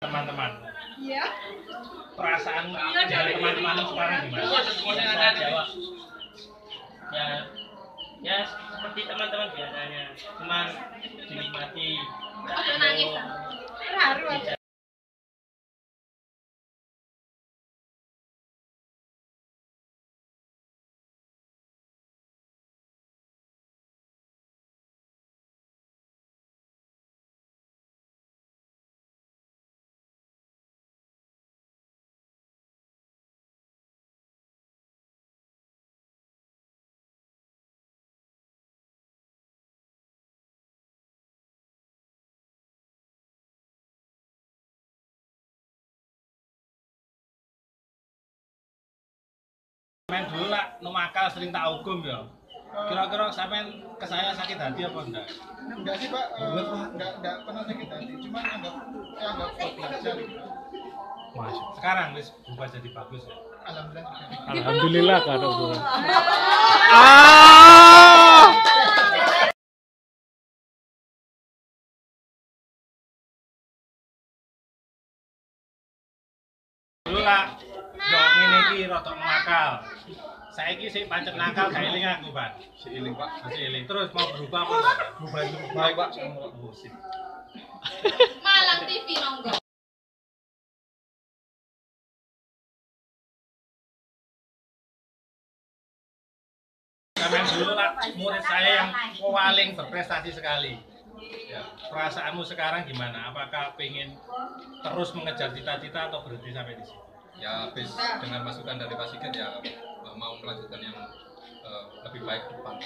teman-teman Iya. perasaan dari teman-teman sekarang gimana? Ya. Ya, ya seperti teman-teman biasanya, cuman dinikmati. Terharu aku. Main dulu lah, no makal sering tak hukum ya. Kira-kira sampean ke saya sakit hati apa enggak? Enggak sih Pak, Eh, enggak, enggak pernah sakit hati, cuma anggap, ya anggap belajar gitu. Sekarang wis berubah jadi bagus ya. Alhamdulillah. Alhamdulillah kan hubungan. Dulu lah, ngene iki rada nakal. Saiki sik pancet nakal gak eling aku, Pak. Si iling Pak. Masih eling. Terus mau berubah apa? Berubah itu baik Pak. Oh. Malang TV nonggo. Sampean dulu lah murid saya yang paling berprestasi sekali. Ya, perasaanmu sekarang gimana? Apakah pengen terus mengejar cita-cita atau berhenti sampai di sini? Ya habis dengan masukan dari Pak Sigit ya mau melanjutkan yang eh, lebih baik depan